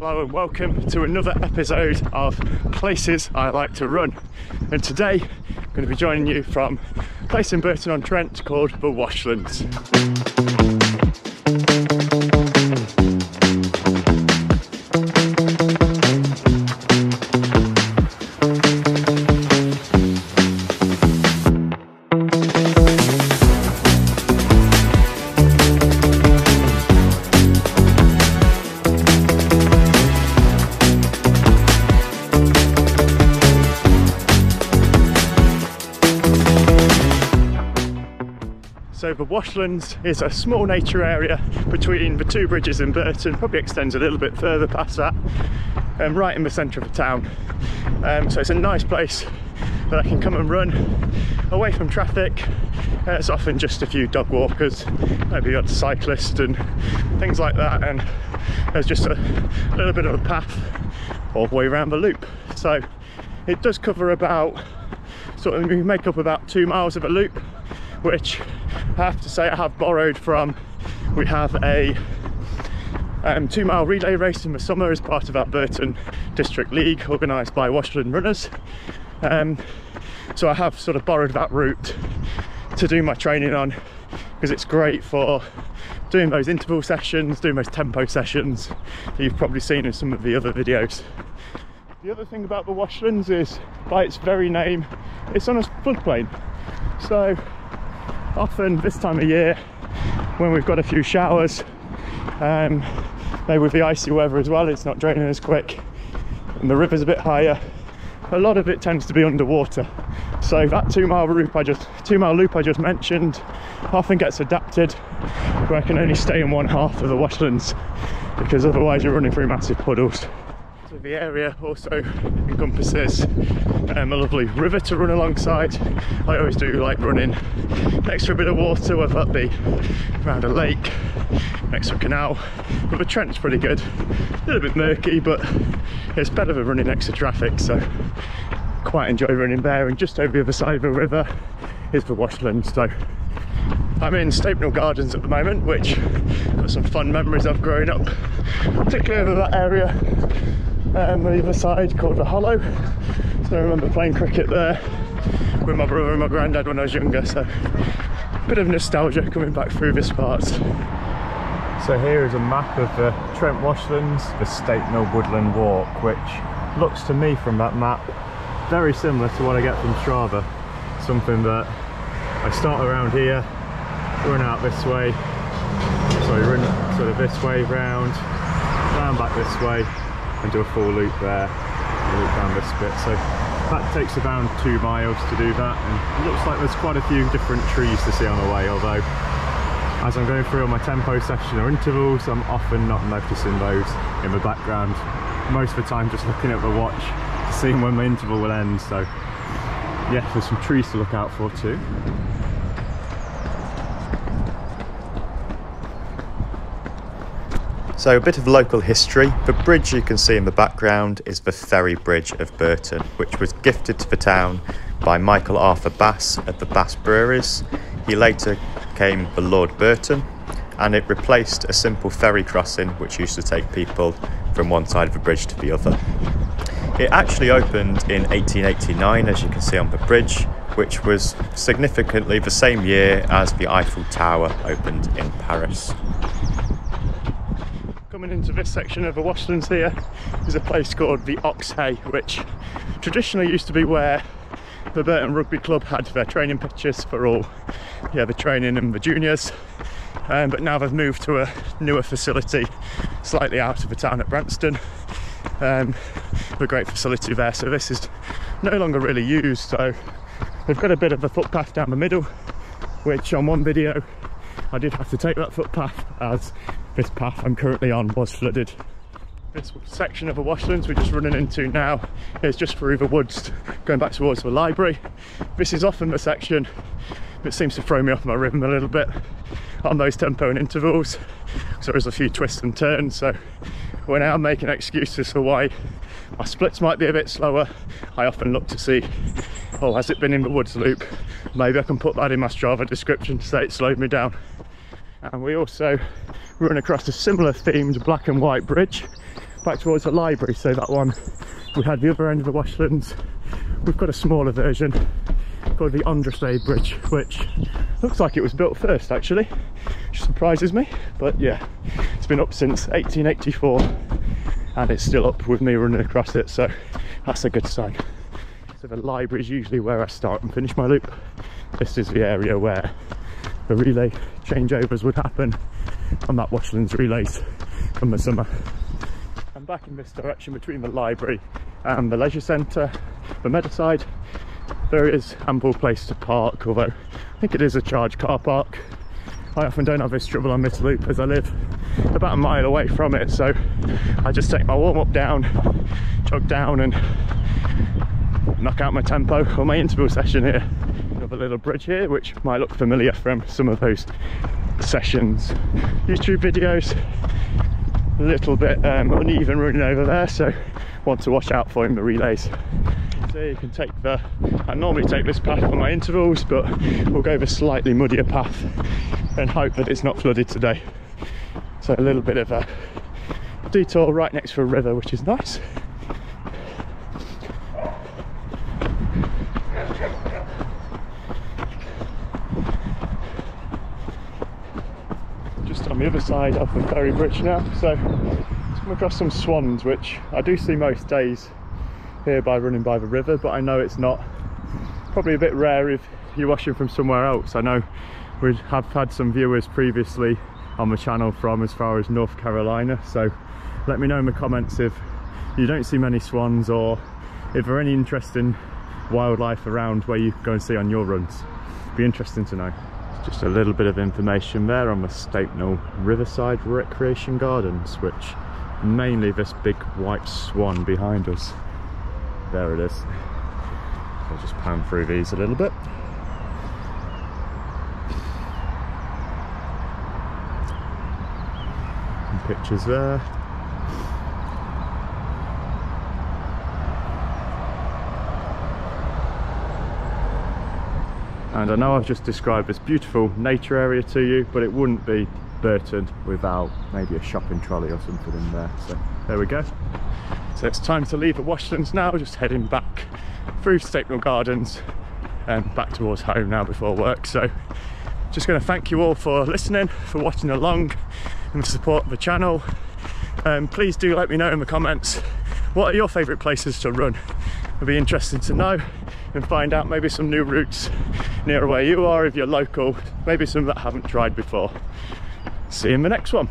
Hello and welcome to another episode of Places I Like to Run. And today I'm going to be joining you from a place in Burton on Trent called the Washlands. So the Washlands is a small nature area between the two bridges in Burton, probably extends a little bit further past that, um, right in the centre of the town. Um, so it's a nice place that I can come and run away from traffic. Uh, it's often just a few dog walkers, maybe a cyclist and things like that. And there's just a little bit of a path all the way around the loop. So it does cover about, sort of, we make up about two miles of a loop which I have to say I have borrowed from. We have a um, two mile relay race in the summer as part of our Burton District League organised by Washington Runners. Um, so I have sort of borrowed that route to do my training on because it's great for doing those interval sessions, doing those tempo sessions that you've probably seen in some of the other videos. The other thing about the Washlands is by its very name, it's on a floodplain. So often this time of year when we've got a few showers. Um, maybe with the icy weather as well it's not draining as quick and the river's a bit higher. A lot of it tends to be underwater. So that two mile loop I just two mile loop I just mentioned often gets adapted where I can only stay in one half of the washlands because otherwise you're running through massive puddles. So the area also encompasses um, a lovely river to run alongside. I always do like running next to a bit of water, whether that be around a lake, next to a canal. But the Trent's pretty good. A little bit murky, but it's better than running next to traffic, so quite enjoy running there. And just over the other side of the river is the Washlands. So I'm in Stapenhill Gardens at the moment, which got some fun memories of growing up, particularly over that area um, the other side called the Hollow. So I remember playing cricket there with my brother and my granddad when I was younger. So a bit of nostalgia coming back through this part. So here is a map of the Trent Washlands, the Stapenhill Woodland Walk, which looks to me from that map very similar to what I get from Strava. Something that I start around here, run out this way, sorry, run sort of this way round, round back this way, and do a full loop there loop this bit. So that takes around two miles to do that. And it looks like there's quite a few different trees to see on the way although as I'm going through on my tempo session or intervals I'm often not noticing those in the background. Most of the time just looking at the watch seeing when my interval will end. So yeah there's some trees to look out for too So a bit of local history. The bridge you can see in the background is the Ferry Bridge of Burton, which was gifted to the town by Michael Arthur Bass at the Bass Breweries. He later became the Lord Burton and it replaced a simple ferry crossing which used to take people from one side of the bridge to the other. It actually opened in 1889 as you can see on the bridge which was significantly the same year as the Eiffel Tower opened in Paris coming into this section of the Washlands here is a place called the Oxhay, which traditionally used to be where the Burton Rugby Club had their training pitches for all yeah, the training and the juniors. Um, but now they've moved to a newer facility slightly out of the town at Branston. Um, a great facility there, so this is no longer really used. So they've got a bit of a footpath down the middle, which on one video I did have to take that footpath as this path I'm currently on was flooded. This section of the washlands we're just running into now is just through the woods going back towards the library. This is often the section that seems to throw me off my rhythm a little bit on those tempo and intervals. So there's a few twists and turns so when I'm making excuses for why my splits might be a bit slower I often look to see oh has it been in the woods loop maybe I can put that in my Strava description to say it slowed me down and we also run across a similar themed black and white bridge back towards the library. So that one, we had the other end of the washlands. We've got a smaller version called the Andresey Bridge, which looks like it was built first actually, which surprises me. But yeah, it's been up since 1884 and it's still up with me running across it, so that's a good sign. So the library is usually where I start and finish my loop. This is the area where the relay changeovers would happen on that Washlands relays from the summer. I'm back in this direction between the library and the leisure centre, the Meadowside. There is ample place to park, although I think it is a charge car park. I often don't have this trouble on this loop as I live about a mile away from it, so I just take my warm up down, jog down and knock out my tempo or my interval session here. Another little bridge here, which might look familiar from some of those sessions. YouTube videos, a little bit um, uneven running over there, so want to watch out for in the relays. So you can take the, I normally take this path for my intervals, but we'll go the slightly muddier path and hope that it's not flooded today. So a little bit of a detour right next to a river, which is nice. Just on the other side of the ferry bridge now, so come across some swans, which I do see most days here by running by the river, but I know it's not probably a bit rare if you're watching from somewhere else. I know we have had some viewers previously on the channel from as far as North Carolina, so let me know in the comments if you don't see many swans or if there are any interesting wildlife around where you go and see on your runs. Be interesting to know. Just a little bit of information there on the Stapenhill Riverside Recreation Gardens, which mainly this big white swan behind us. There it is. I'll just pan through these a little bit. Some pictures there. And I know I've just described this beautiful nature area to you, but it wouldn't be Burton without maybe a shopping trolley or something in there. So there we go. So it's time to leave the Washlands now, just heading back through Stapenhill Gardens and back towards home now before work. So just going to thank you all for listening, for watching along and the support of the channel. Um, please do let me know in the comments what are your favourite places to run. It'll be interesting to know and find out maybe some new routes near where you are if you're local, maybe some that haven't tried before. See you in the next one.